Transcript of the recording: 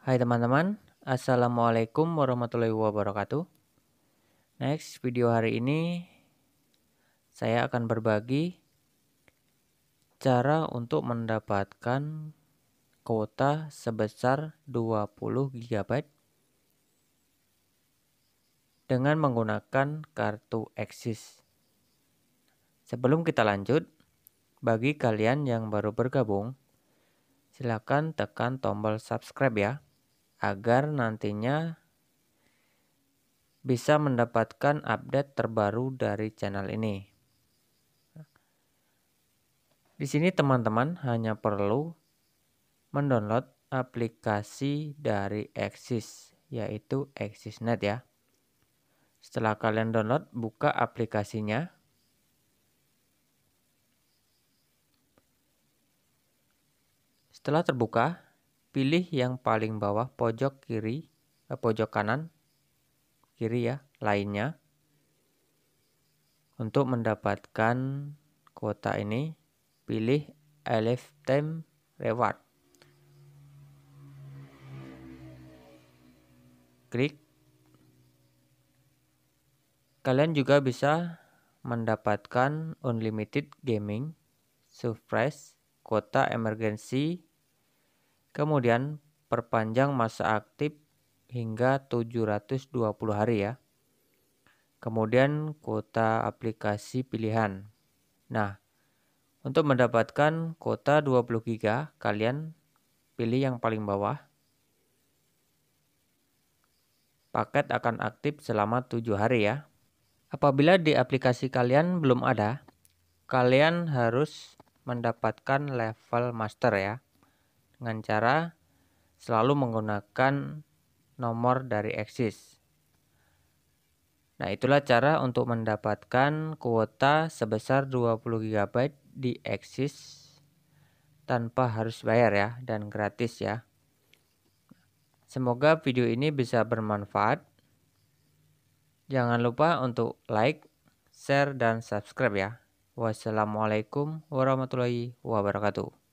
Hai teman-teman, Assalamualaikum warahmatullahi wabarakatuh. Next, video hari ini saya akan berbagi cara untuk mendapatkan kuota sebesar 20 GB dengan menggunakan kartu Axis. Sebelum kita lanjut, bagi kalian yang baru bergabung, silakan tekan tombol subscribe ya agar nantinya bisa mendapatkan update terbaru dari channel ini. Di sini teman-teman hanya perlu mendownload aplikasi dari Axis yaitu AxisNet ya. Setelah kalian download, buka aplikasinya. Setelah terbuka, pilih yang paling bawah pojok kiri, eh, pojok kanan, kiri ya, lainnya. Untuk mendapatkan kuota ini, pilih Lifetime Reward. Klik. Kalian juga bisa mendapatkan unlimited gaming, surprise, kuota emergency, Kemudian perpanjang masa aktif hingga 720 hari ya. Kemudian kuota aplikasi pilihan. Nah, untuk mendapatkan kuota 20 GB, kalian pilih yang paling bawah. Paket akan aktif selama 7 hari ya. Apabila di aplikasi kalian belum ada, kalian harus mendapatkan level master ya dengan cara selalu menggunakan nomor dari Axis. Nah, itulah cara untuk mendapatkan kuota sebesar 20 GB di Axis tanpa harus bayar ya dan gratis ya. Semoga video ini bisa bermanfaat. Jangan lupa untuk like, share, dan subscribe ya. Wassalamualaikum warahmatullahi wabarakatuh.